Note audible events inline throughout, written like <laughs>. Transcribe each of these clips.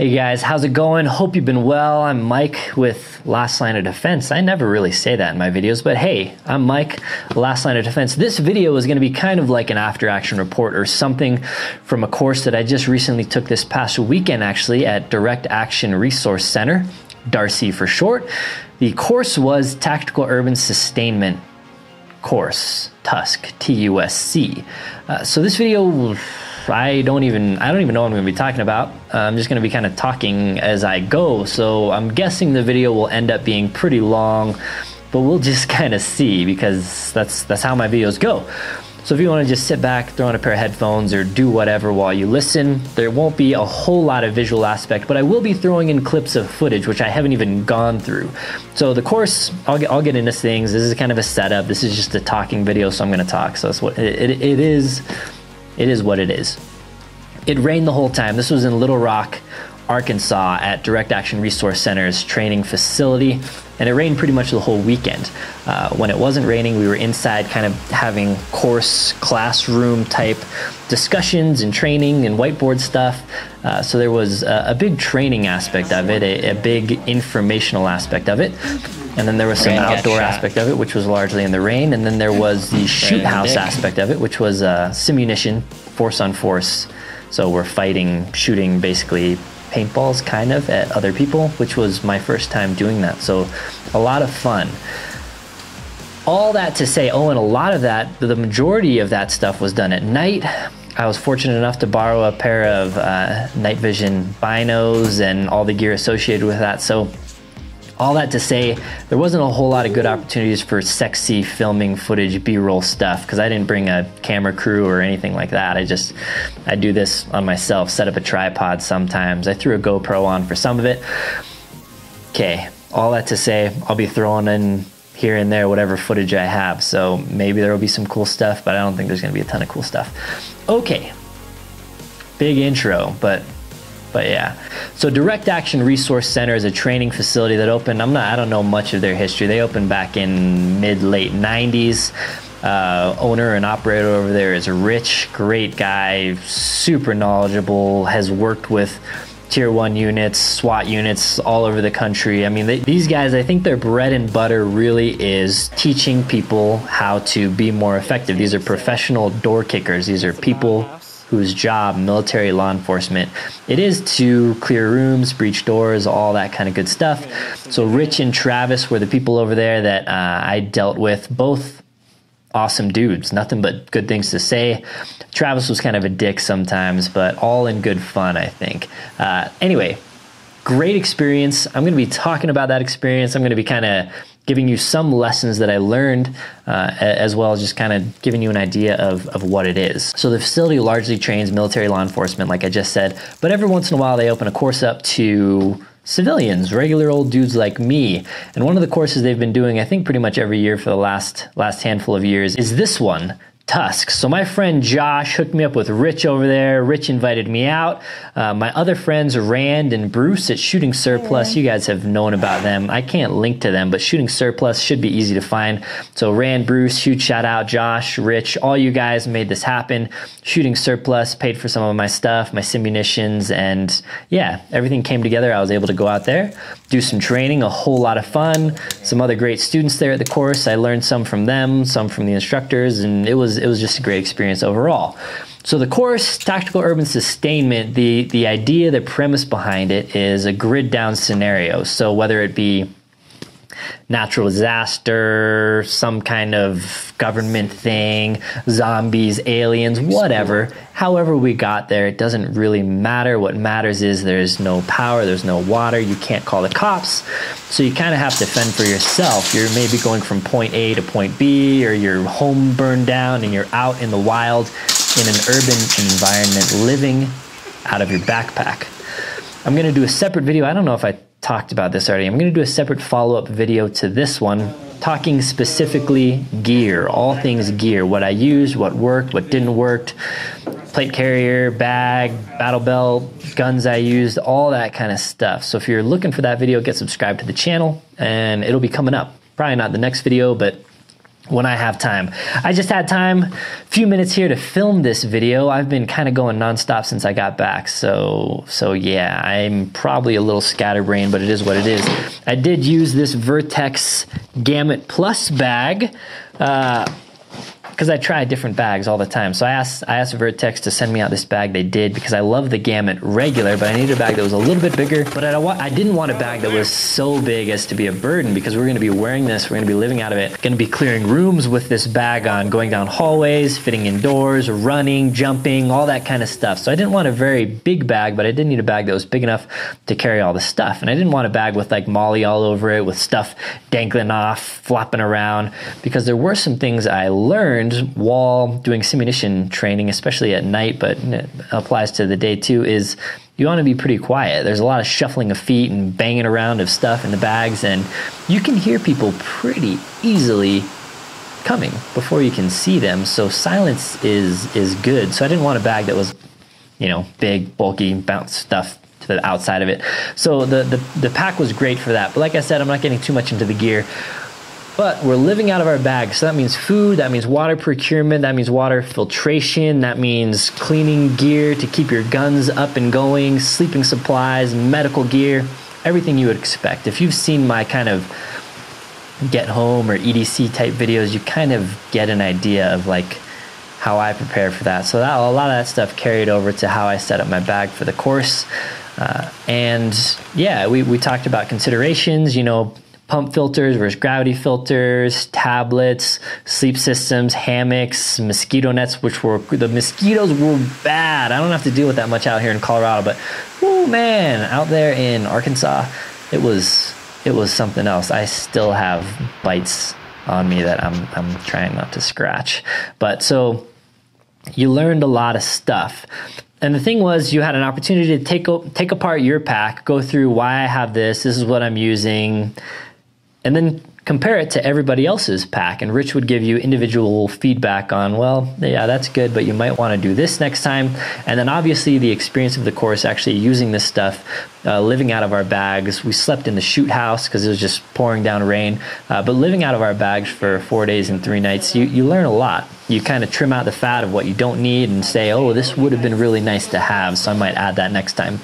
Hey guys, how's it going? Hope you've been well. I'm Mike with Last Line of Defense. I never really say that in my videos, but hey, I'm Mike, Last Line of Defense. This video is going to be kind of like an after action report or something from a course that I just recently took this past weekend actually at Direct Action Resource Center, Darcy for short. The course was Tactical Urban Sustainment course, TUSC, T-U-S-C. Uh, so this video I don't even I don't even know what I'm going to be talking about. I'm just going to be kind of talking as I go. So I'm guessing the video will end up being pretty long, but we'll just <laughs> kind of see because that's that's how my videos go. So if you want to just sit back, throw on a pair of headphones or do whatever while you listen, there won't be a whole lot of visual aspect, but I will be throwing in clips of footage which I haven't even gone through. So the course, I'll get, I'll get into things. This is kind of a setup. This is just a talking video, so I'm going to talk. So that's what it, it, it is it is what it is. It rained the whole time. This was in Little Rock, Arkansas at Direct Action Resource Center's training facility, and it rained pretty much the whole weekend. Uh, when it wasn't raining, we were inside kind of having course classroom type discussions and training and whiteboard stuff. Uh, so there was a, a, big training aspect of it, a, a, big informational aspect of it. And then there was some outdoor aspect of it, which was largely in the rain. And then there was the shoot house aspect of it, which was uh, simunition, force on force. So we're fighting, shooting basically paintballs kind of at other people, which was my first time doing that. So a lot of fun. All that to say, oh, and a lot of that, the majority of that stuff was done at night. I was fortunate enough to borrow a pair of uh, night vision binos and all the gear associated with that. So all that to say, there wasn't a whole lot of good opportunities for sexy filming footage, B-roll stuff, because I didn't bring a camera crew or anything like that. I just, I do this on myself, set up a tripod sometimes. I threw a GoPro on for some of it. Okay, all that to say, I'll be throwing in here and there whatever footage I have. So maybe there will be some cool stuff, but I don't think there's gonna be a ton of cool stuff. Okay, big intro, but but yeah. So Direct Action Resource Center is a training facility that opened. I'm not. I don't know much of their history. They opened back in mid late 90s. Uh, owner and operator over there is a Rich, great guy, super knowledgeable. Has worked with tier one units, SWAT units all over the country. I mean, they, these guys, I think their bread and butter really is teaching people how to be more effective. These are professional door kickers. These are people whose job, military law enforcement, it is to clear rooms, breach doors, all that kind of good stuff. So Rich and Travis were the people over there that uh, I dealt with, both awesome dudes, nothing but good things to say. Travis was kind of a dick sometimes, but all in good fun, I think. Uh, anyway, great experience. I'm going to be talking about that experience. I'm going to be kind of giving you some lessons that I learned, uh, as well as just kind of giving you an idea of, of what it is. So the facility largely trains military law enforcement, like I just said, but every once in a while they open a course up to civilians, regular old dudes like me. And one of the courses they've been doing, I think pretty much every year for the last last handful of years, is this one TUSC. So my friend Josh hooked me up with Rich over there. Rich invited me out. Uh, my other friends Rand and Bruce at Shooting Surplus, you guys have known about them. I can't link to them, but Shooting Surplus should be easy to find. So Rand, Bruce, huge shout out. Josh, Rich, all you guys made this happen. Shooting Surplus paid for some of my stuff, my simunitions, and yeah, everything came together. I was able to go out there, do some training, a whole lot of fun. Some other great students there at the course. I learned some from them, some from the instructors, and it was it was just a great experience overall. So the course, Tactical Urban Sustainment, the, the idea, the premise behind it is a grid down scenario. So whether it be natural disaster, some kind of government thing, zombies, aliens, whatever. However, we got there, it doesn't really matter. What matters is there's no power, there's no water, you can't call the cops. So you kind of have to fend for yourself. You're maybe going from point A to point B, or your home burned down and you're out in the wild in an urban environment living out of your backpack. I'm going to do a separate video. I don't know if I talked about this already. I'm going to do a separate follow up video to this one, talking specifically gear, all things gear, what I used, what worked, what didn't work, plate carrier, bag, battle belt, guns I used, all that kind of stuff. So if you're looking for that video, get subscribed to the channel and it'll be coming up. Probably not the next video, but when I have time. I just had time, a few minutes here to film this video. I've been kind of going nonstop since I got back. So, so yeah, I'm probably a little scatterbrained, but it is what it is. I did use this Vertx Gamut Plus bag. Uh, because I try different bags all the time. So I asked I asked Vertx to send me out this bag. They did because I love the Gamut regular, but I needed a bag that was a little bit bigger. But I, I didn't want a bag that was so big as to be a burden because we're going to be wearing this. We're going to be living out of it. Going to be clearing rooms with this bag on, going down hallways, fitting indoors, running, jumping, all that kind of stuff. So I didn't want a very big bag, but I did need a bag that was big enough to carry all the stuff. And I didn't want a bag with like MOLLE all over it, with stuff dangling off, flopping around, because there were some things I learned learned while doing simunition training, especially at night, but it applies to the day too, is you want to be pretty quiet. There's a lot of shuffling of feet and banging around of stuff in the bags, and you can hear people pretty easily coming before you can see them. So silence is is good. So I didn't want a bag that was, you know, big, bulky, bounce stuff to the outside of it. So the, the the pack was great for that. But like I said, I'm not getting too much into the gear. But we're living out of our bags. So that means food, that means water procurement, that means water filtration, that means cleaning gear to keep your guns up and going, sleeping supplies, medical gear, everything you would expect. If you've seen my kind of get home or EDC type videos, you kind of get an idea of like how I prepare for that. So that, a lot of that stuff carried over to how I set up my bag for the course. Uh, and yeah, we, we talked about considerations, you know, pump filters versus gravity filters, tablets, sleep systems, hammocks, mosquito nets, which were the mosquitoes were bad. I don't have to deal with that much out here in Colorado, but oh man, out there in Arkansas, it was it was something else. I still have bites on me that I'm I'm trying not to scratch. But so you learned a lot of stuff. And the thing was, you had an opportunity to take take apart your pack, go through why I have this. This is what I'm using and then compare it to everybody else's pack. And Rich would give you individual feedback on, well, yeah, that's good, but you might want to do this next time. And then obviously the experience of the course, actually using this stuff, uh, living out of our bags. We slept in the shoot house because it was just pouring down rain. Uh, but living out of our bags for four days and three nights, you, you learn a lot. You kind of trim out the fat of what you don't need and say, oh, this would have been really nice to have, so I might add that next time.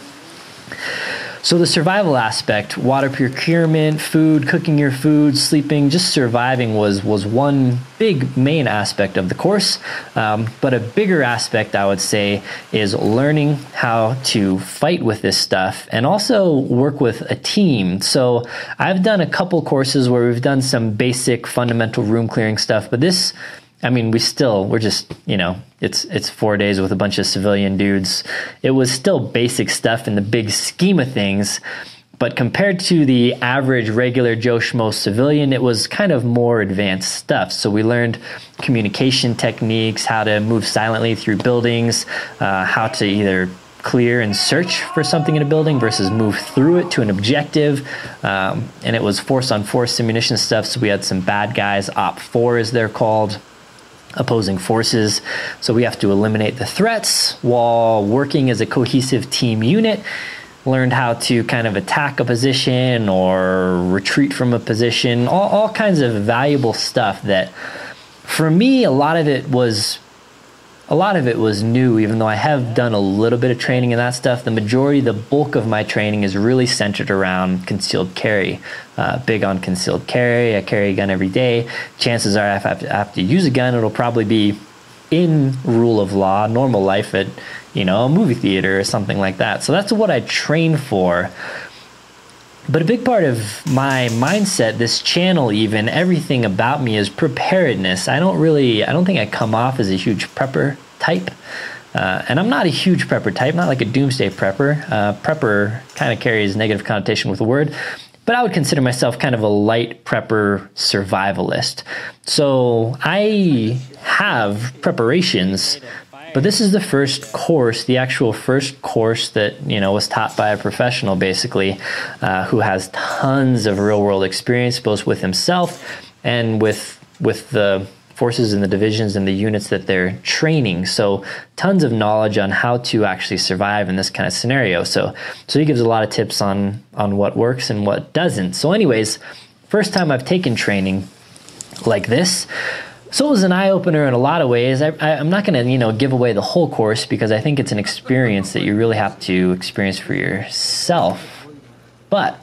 So the survival aspect, water procurement, food, cooking your food, sleeping, just surviving was was one big main aspect of the course. Um, but a bigger aspect, I would say, is learning how to fight with this stuff and also work with a team. So I've done a couple courses where we've done some basic fundamental room clearing stuff, but this I mean, we still we're just you know it's it's four days with a bunch of civilian dudes. It was still basic stuff in the big scheme of things, but compared to the average regular Joe Schmo civilian, it was kind of more advanced stuff. So we learned communication techniques, how to move silently through buildings, uh, how to either clear and search for something in a building versus move through it to an objective. Um, and it was force on force ammunition stuff. So we had some bad guys, OPFOR as they're called opposing forces. So we have to eliminate the threats while working as a cohesive team unit. Learned how to kind of attack a position or retreat from a position, all, all kinds of valuable stuff that for me, a lot of it was a lot of it was new, even though I have done a little bit of training in that stuff. The majority, the bulk of my training is really centered around concealed carry. Uh, big on concealed carry. I carry a gun every day. Chances are, if I have, to, I have to use a gun, it'll probably be in rule of law, normal life at you know a movie theater or something like that. So that's what I train for. But a big part of my mindset, this channel, even everything about me is preparedness. I don't really, I don't think I come off as a huge prepper type. Uh, and I'm not a huge prepper type, not like a doomsday prepper. Uh, prepper kind of carries negative connotation with the word, but I would consider myself kind of a light prepper survivalist. So I have preparations but this is the first course, the actual first course that you know was taught by a professional, basically, uh, who has tons of real world experience, both with himself and with with the forces and the divisions and the units that they're training. So tons of knowledge on how to actually survive in this kind of scenario. So so he gives a lot of tips on on what works and what doesn't. So anyways, first time I've taken training like this So it was an eye opener in a lot of ways. I, I'm not going to, you know, give away the whole course because I think it's an experience that you really have to experience for yourself. But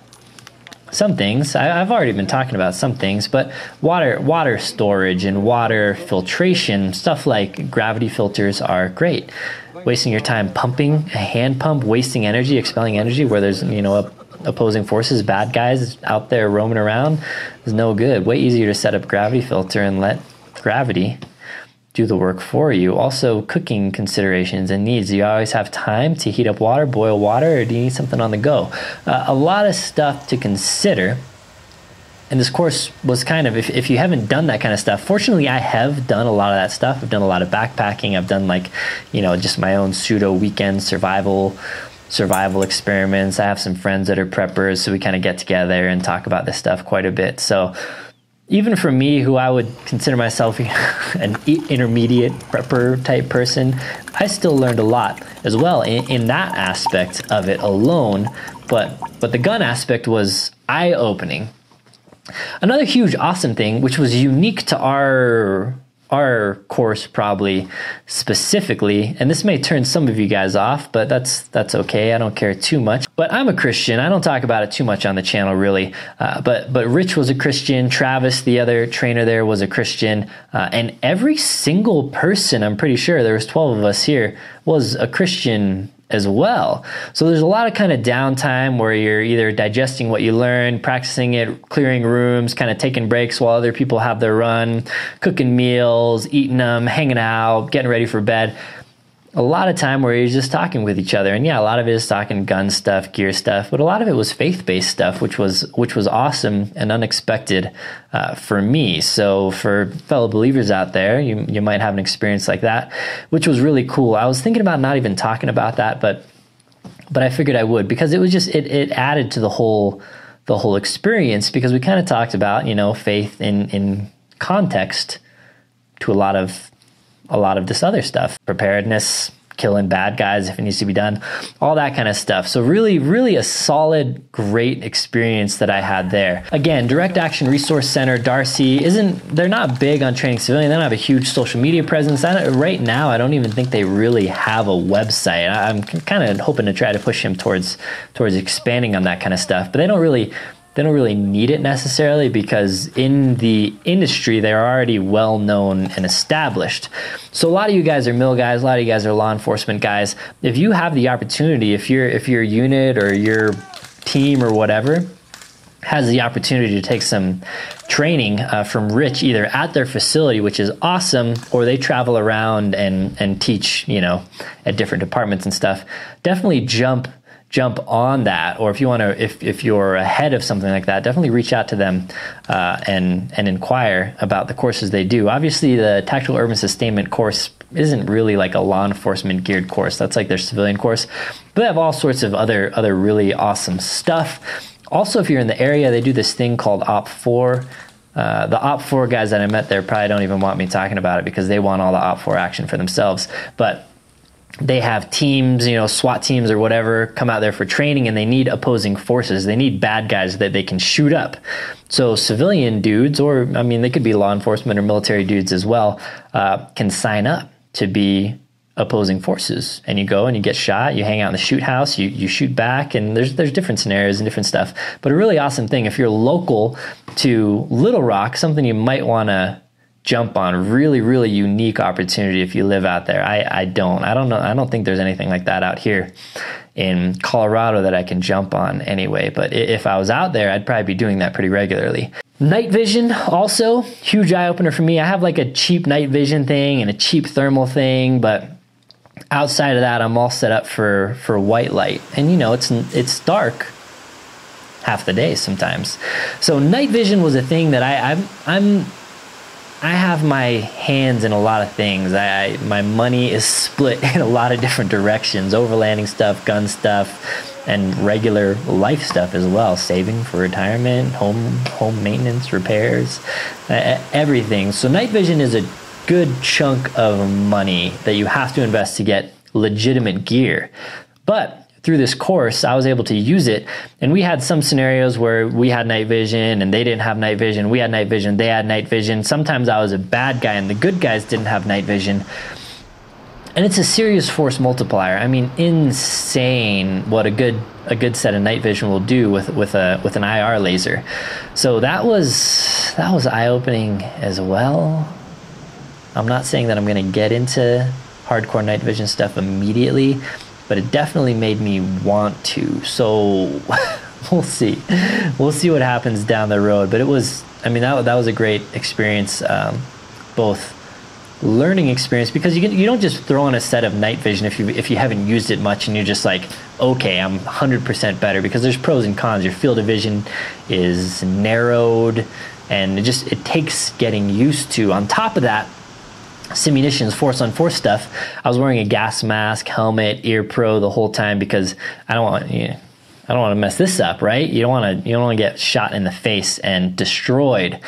some things I, have already been talking about some things, but water water storage and water filtration stuff like gravity filters are great. Wasting your time pumping a hand pump, wasting energy, expelling energy where there's you know opposing forces, bad guys out there roaming around is no good. Way easier to set up gravity filter and let gravity do the work for you. Also, cooking considerations and needs. Do you always have time to heat up water, boil water, or do you need something on the go? Uh, a lot of stuff to consider. And this course was kind of, if, if you haven't done that kind of stuff, fortunately, I have done a lot of that stuff. I've done a lot of backpacking. I've done like, you know, just my own pseudo weekend survival survival experiments. I have some friends that are preppers, so we kind of get together and talk about this stuff quite a bit. So even for me, who I would consider myself <laughs> an intermediate prepper type person, I still learned a lot as well in, in that aspect of it alone. But but the gun aspect was eye opening. Another huge awesome thing, which was unique to our our course probably specifically, and this may turn some of you guys off, but that's that's okay. I don't care too much. But I'm a Christian. I don't talk about it too much on the channel, really. Uh, but but Rich was a Christian. Travis, the other trainer there, was a Christian, uh, and every single person, I'm pretty sure there was 12 of us here, was a Christian as well. So there's a lot of kind of downtime where you're either digesting what you learned, practicing it, clearing rooms, kind of taking breaks while other people have their run, cooking meals, eating them, hanging out, getting ready for bed a lot of time where you're just talking with each other. And yeah a lot of it is talking gun stuff gear stuff but a lot of it was faith-based stuff which was which was awesome and unexpected uh, for me. So for fellow believers out there you, you might have an experience like that which was really cool. I was thinking about not even talking about that but but i figured i would because it was just it, it added to the whole the whole experience because we kind of talked about you know faith in in context to a lot of a lot of this other stuff preparedness, killing bad guys if it needs to be done, all that kind of stuff. So, really, really a solid, great experience that I had there. Again, Direct Action Resource Center, Darcy, isn't, they're not big on training civilian. They don't have a huge social media presence. right now, I don't even think they really have a website. I'm kind of hoping to try to push him towards, towards expanding on that kind of stuff, but they don't really they don't really need it necessarily because in the industry they're already well known and established. So a lot of you guys are mill guys, a lot of you guys are law enforcement guys. If you have the opportunity, if your if your unit or your team or whatever has the opportunity to take some training uh, from Rich either at their facility, which is awesome, or they travel around and and teach, you know, at different departments and stuff. Definitely jump jump on that, or if you want to, if, if you're ahead of something like that, definitely reach out to them uh, and and inquire about the courses they do. Obviously, the tactical urban sustainment course isn't really like a law enforcement geared course. That's like their civilian course, but they have all sorts of other other really awesome stuff. Also, if you're in the area, they do this thing called OPFOR. Uh, the OPFOR guys that I met there probably don't even want me talking about it because they want all the OPFOR action for themselves. But they have teams, you know, SWAT teams or whatever, come out there for training and they need opposing forces. They need bad guys that they can shoot up. So, civilian dudes, or I mean, they could be law enforcement or military dudes as well, uh, can sign up to be opposing forces. And you go and you get shot, you hang out in the shoot house, you, you shoot back, and there's, there's different scenarios and different stuff. But a really awesome thing, if you're local to Little Rock, something you might want to jump on really really unique opportunity if you live out there. I i don't. I don't know. I don't think there's anything like that out here in colorado that i can jump on anyway but if i was out there i'd probably be doing that pretty regularly. Night vision also huge eye opener for me. I have like a cheap night vision thing and a cheap thermal thing but outside of that i'm all set up for for white light. And you know it's it's dark half the day sometimes. So night vision was a thing that i i'm i'm I have my hands in a lot of things. I, my money is split <laughs> in a lot of different directions: overlanding stuff, gun stuff, and regular life stuff as well. Saving for retirement, home home maintenance, repairs, uh, everything. So night vision is a good chunk of money that you have to invest to get legitimate gear. But through this course, I was able to use it. And we had some scenarios where we had night vision and they didn't have night vision. We had night vision, they had night vision. Sometimes I was a bad guy and the good guys didn't have night vision. And it's a serious force multiplier. I mean, insane what a good a good set of night vision will do with with a with an IR laser. So that was that was eye opening as well. I'm not saying that I'm going to get into hardcore night vision stuff immediately, but it definitely made me want to. So <laughs> we'll see. We'll see what happens down the road. But it was, I mean, that, that was a great experience, um, both learning experience because you can, you don't just throw on a set of night vision if you if you haven't used it much and you're just like okay I'm 100% better because there's pros and cons your field of vision is narrowed and it just it takes getting used to on top of that simunitions force on force stuff. I was wearing a gas mask helmet ear pro the whole time because i don't want you know, i don't want to mess this up right? You don't want to you don't want to get shot in the face and destroyed.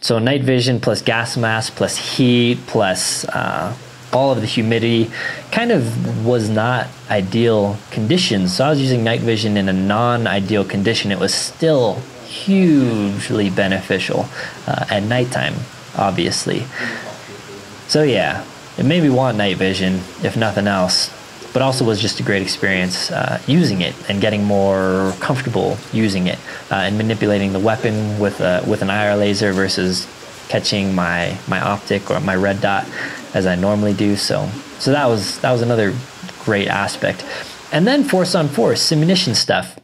So night vision plus gas mask plus heat plus uh, all of the humidity kind of was not ideal conditions so i was using night vision in a non-ideal condition. It was still hugely beneficial uh, at nighttime obviously so yeah, it made me want night vision, if nothing else, but also was just a great experience uh, using it and getting more comfortable using it uh, and manipulating the weapon with a, with an IR laser versus catching my my optic or my red dot as I normally do. So so that was that was another great aspect. And then force on force, simunition stuff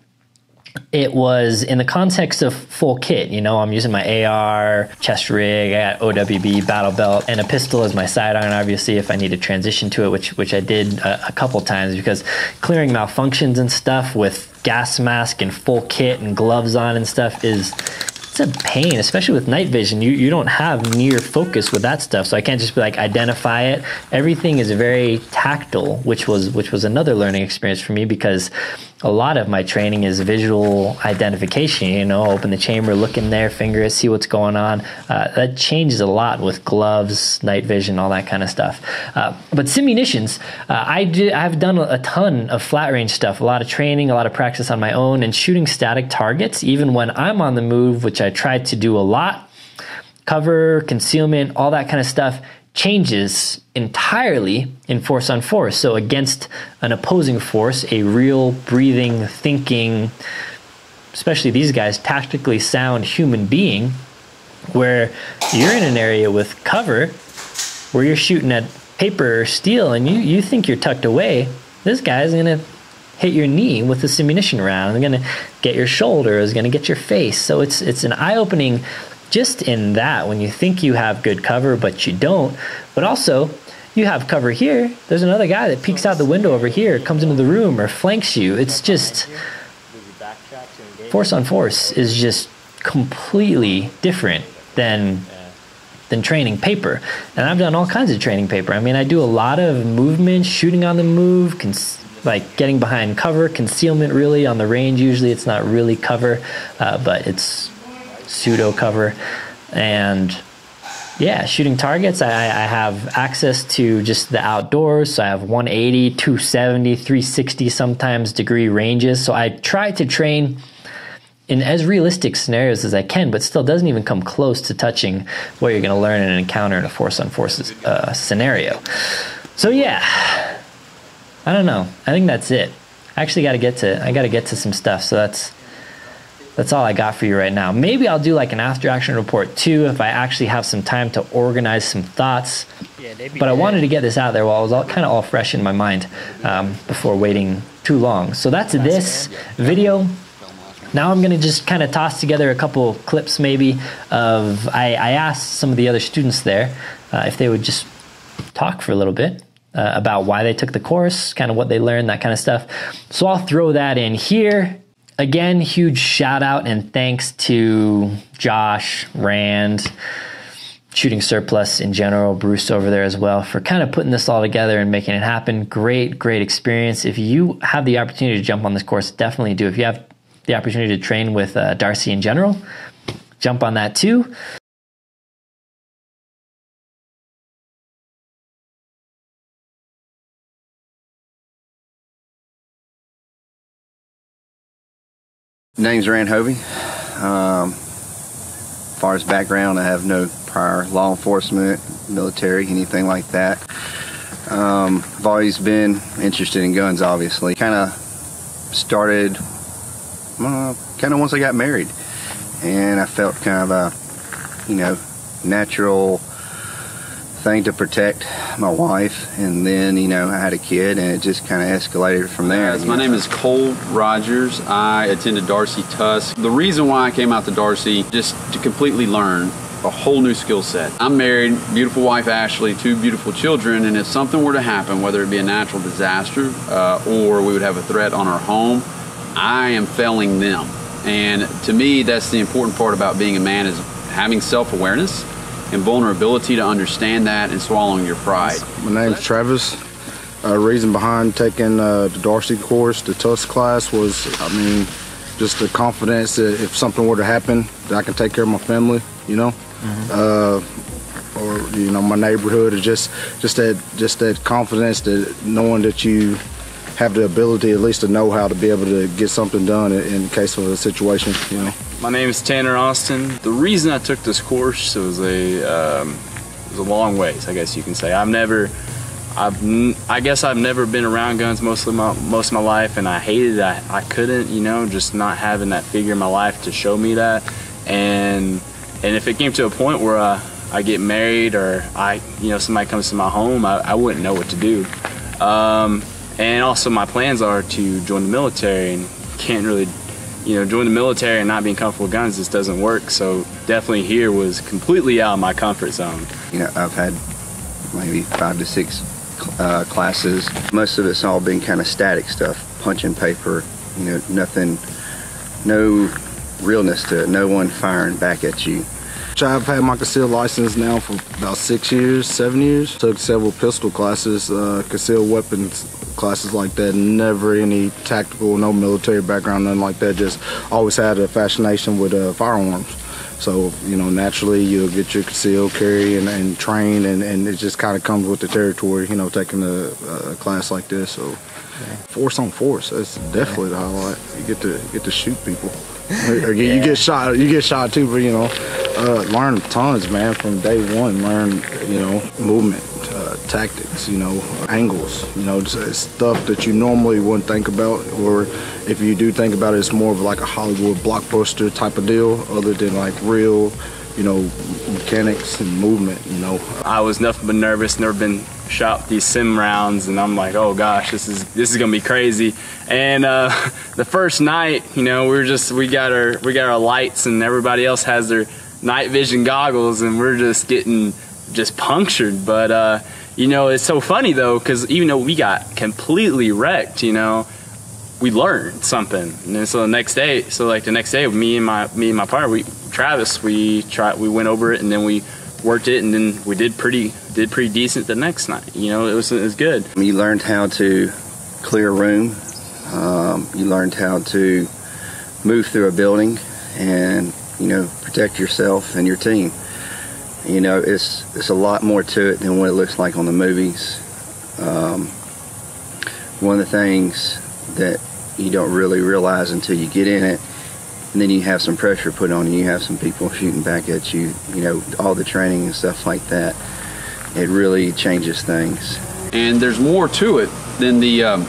it was in the context of full kit. You know, I'm using my AR, chest rig, I got OWB, battle belt, and a pistol as my sidearm, obviously, if I need to transition to it, which, which I did a, a couple times because clearing malfunctions and stuff with gas mask and full kit and gloves on and stuff is it's a pain, especially with night vision. You you don't have near focus with that stuff, so I can't just be like identify it. Everything is very tactile, which was which was another learning experience for me because a lot of my training is visual identification. You know, open the chamber, look in there, finger it, see what's going on. Uh, that changes a lot with gloves, night vision, all that kind of stuff. Uh, but simunitions, uh, I do, I've done a ton of flat range stuff, a lot of training, a lot of practice on my own, and shooting static targets. Even when I'm on the move, which I try to do a lot, cover, concealment, all that kind of stuff changes entirely in force on force. So, against an opposing force, a real breathing, thinking, especially these guys, tactically sound human being, where you're in an area with cover where you're shooting at paper or steel and you, you think you're tucked away, this guy's gonna hit your knee with a simunition round. It's gonna get your shoulder, is gonna get your face. So it's it's an eye-opening just in that when you think you have good cover but you don't but also you have cover here there's another guy that peeks out the window over here comes into the room or flanks you. It's just force on force is just completely different than than training paper. And i've done all kinds of training paper. I mean i do a lot of movement shooting on the move like getting behind cover concealment really. On the range usually it's not really cover uh, but it's pseudo cover. And yeah, shooting targets, I, I, have access to just the outdoors. So I have 180, 270, 360 sometimes degree ranges. So I try to train in as realistic scenarios as I can, but still doesn't even come close to touching what you're going to learn in an encounter in a force on force uh, scenario. So yeah, I don't know. I think that's it. I actually got to get to I got to get to some stuff. So that's that's all I got for you right now. Maybe I'll do like an after action report too if I actually have some time to organize some thoughts. Yeah, but I wanted to get this out there while it was all kind of all fresh in my mind um, before waiting too long. So that's this video. Now I'm going to just kind of toss together a couple clips maybe of I, I asked some of the other students there uh, if they would just talk for a little bit uh, about why they took the course, kind of what they learned, that kind of stuff. So I'll throw that in here again, huge shout out and thanks to Josh, Rand, Shooting Surplus in general, Bruce over there as well, for kind of putting this all together and making it happen. Great, great experience. If you have the opportunity to jump on this course, definitely do. If you have the opportunity to train with uh, Darcy in general, jump on that too. Name's Rand Hovey. Um, as far as background, I have no prior law enforcement, military, anything like that. Um, I've always been interested in guns, obviously. Kind of started uh, kind of once I got married. And I felt kind of a, you know, natural thing to protect my wife. And then, you know, I had a kid and it just kind of escalated from there. Yes, my name is Cole Rogers. I attended Darcy TUSC. The reason why I came out to Darcy, just to completely learn a whole new skill set. I'm married, beautiful wife Ashley, two beautiful children, and if something were to happen, whether it be a natural disaster uh, or we would have a threat on our home, I am failing them. And to me, that's the important part about being a man is having self-awareness and vulnerability to understand that and swallowing your pride. My name's Travis. Uh, reason behind taking uh, the Darcy course, the TUSC class, was I mean, just the confidence that if something were to happen, that I can take care of my family. You know, mm-hmm. uh, or you know, my neighborhood, or just just that just that confidence that knowing that you have the ability at least to know how to be able to get something done in case of a situation, you know. My name is Tanner Austin. The reason I took this course was a um, was a long ways, I guess you can say. I've never, I've, I guess I've never been around guns most of my most of my life, and I hated. I, I couldn't, you know, just not having that figure in my life to show me that, and and if it came to a point where I, I get married or I, you know, somebody comes to my home, I, I wouldn't know what to do. Um, and also, my plans are to join the military and can't really, you know, join the military and not being comfortable with guns just doesn't work. So definitely here was completely out of my comfort zone. You know, I've had maybe five to six uh, classes. Most of it's all been kind of static stuff, punching paper. You know, nothing, no realness to it. No one firing back at you. I've had my concealed license now for about six years, seven years. Took several pistol classes, uh, concealed weapons classes like that. Never any tactical, no military background, nothing like that. Just always had a fascination with uh, firearms. So, you know, naturally you'll get your concealed carry and, and train, and, and it just kind of comes with the territory, you know, taking a, a class like this. So, yeah. force on force, that's definitely the highlight. You get to get to shoot people. or, or yeah. you get shot, you get shot too, but, you know, uh, learn tons, man, from day one. Learn, you know, movement, tactics, you know, angles, you know, stuff that you normally wouldn't think about, or if you do think about it, it's more of like a Hollywood blockbuster type of deal, other than like real, you know, mechanics and movement. You know, I was nothing but nervous. Never been shot these sim rounds, and I'm like, oh gosh, this is this is gonna be crazy. And uh, <laughs> the first night, you know, we were just we got our we got our lights, and everybody else has their night vision goggles and we're just getting just punctured. But uh, you know, it's so funny though because even though we got completely wrecked, you know, we learned something. And then so the next day, so like the next day, me and my me and my partner, we Travis, we tried, we went over it and then we worked it and then we did pretty did pretty decent the next night. You know, it was it was good. You learned how to clear a room. Um, you learned how to move through a building and you know, protect yourself and your team. You know, it's it's a lot more to it than what it looks like on the movies. Um, one of the things that you don't really realize until you get in it, and then you have some pressure put on you. You have some people shooting back at you. You know, all the training and stuff like that. It really changes things. And there's more to it than the um,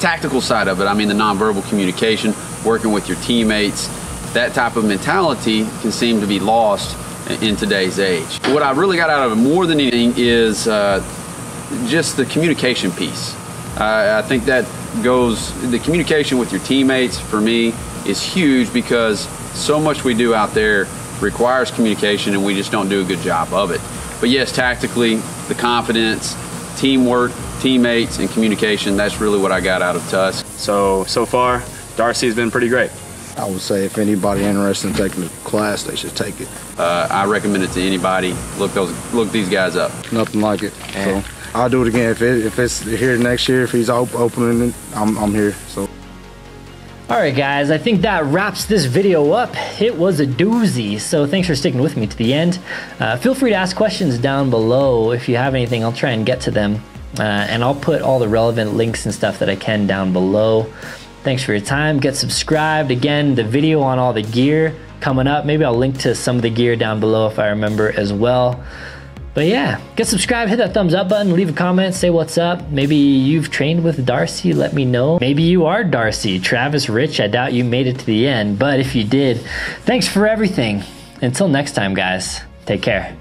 tactical side of it. I mean, the nonverbal communication, working with your teammates that type of mentality can seem to be lost in today's age. What I really got out of it more than anything is uh, just the communication piece. Uh, I think that goes, the communication with your teammates for me is huge because so much we do out there requires communication and we just don't do a good job of it. But yes, tactically, the confidence, teamwork, teammates, and communication, that's really what I got out of TUSC. So, so far, Darcy's been pretty great. I would say if anybody interested in taking the class, they should take it. Uh, I recommend it to anybody. Look those, look these guys up. Nothing like it. So I'll do it again if it, if it's here next year. If he's op- opening it, I'm, I'm here. So. All right, guys, I think that wraps this video up. It was a doozy, so thanks for sticking with me to the end. Uh, feel free to ask questions down below. If you have anything, I'll try and get to them. Uh, and I'll put all the relevant links and stuff that I can down below. Thanks for your time. Get subscribed. Again, the video on all the gear coming up. Maybe I'll link to some of the gear down below if I remember as well. But yeah, get subscribed, hit that thumbs up button, leave a comment, say what's up. Maybe you've trained with Darcy, let me know. Maybe you are Darcy. Travis Rich, I doubt you made it to the end, but if you did, thanks for everything. Until next time, guys, take care.